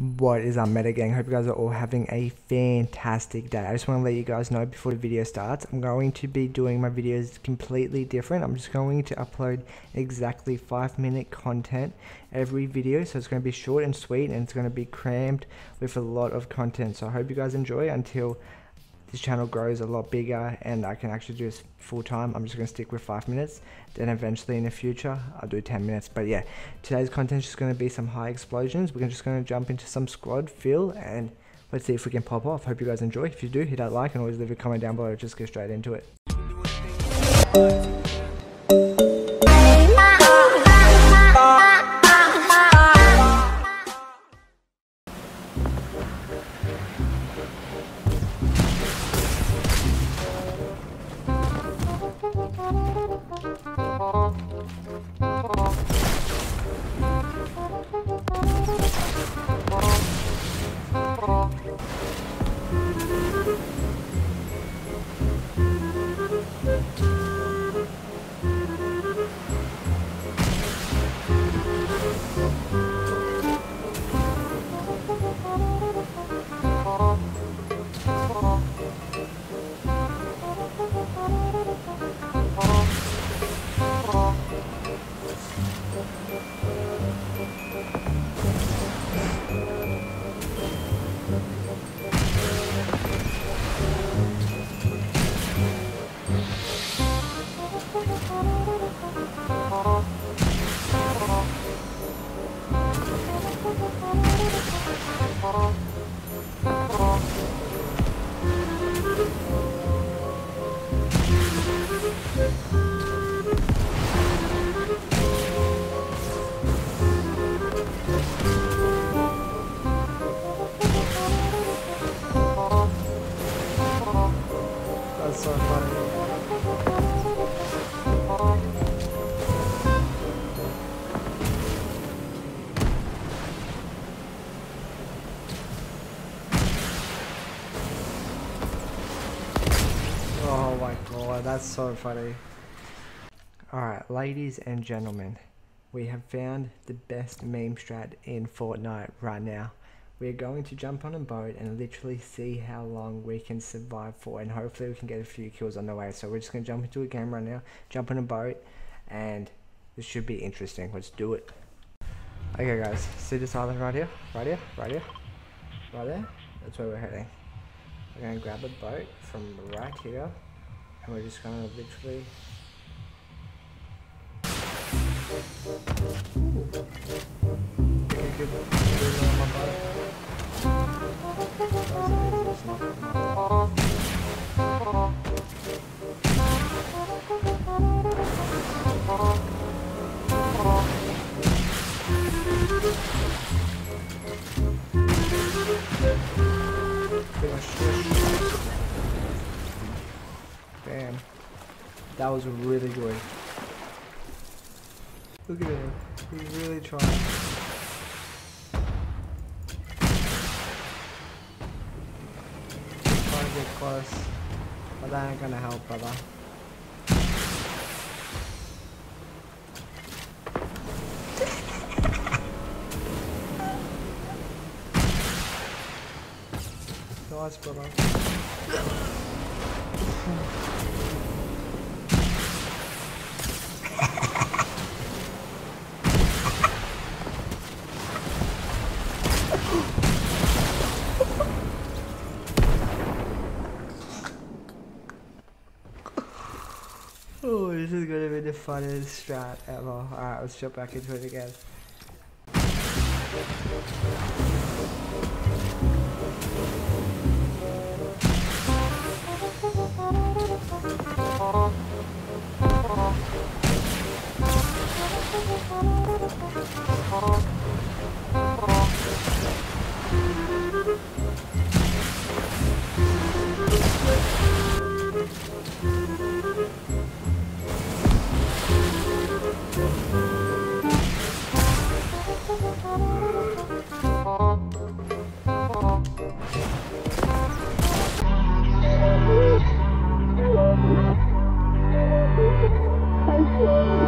What is up MedoGang? Hope you guys are all having a fantastic day. I just want to let you guys know before the video starts, I'm going to be doing my videos completely different. I'm just going to upload exactly 5 minute content every video. So it's going to be short and sweet and it's going to be crammed with a lot of content. So I hope you guys enjoy until this channel grows a lot bigger and I can actually do this full time. I'm just going to stick with 5 minutes. Then eventually in the future, I'll do 10 minutes. But yeah, today's content is just going to be some high explosions. We're just going to jump into some squad feel and let's see if we can pop off. Hope you guys enjoy. If you do, hit that like and always leave a comment down below. Just get straight into it. That's so. Oh my god, that's so funny. Alright, ladies and gentlemen, we have found the best meme strat in Fortnite right now. We are going to jump on a boat and literally see how long we can survive for and hopefully we can get a few kills on the way. So we're just going to jump into a game right now, jump on a boat and this should be interesting. Let's do it. Okay guys, see this island right here? Right here? Right here? Right there? That's where we're heading. We're going to grab a boat from right here and we're just going to literally Ooh. Good, good, Bam. That was really good. Look at him. He's really trying. Trying to get close. But that ain't gonna help, brother. Oh, this is gonna be the funniest strat ever. Alright, let's jump back into it again. Thank you. Bye.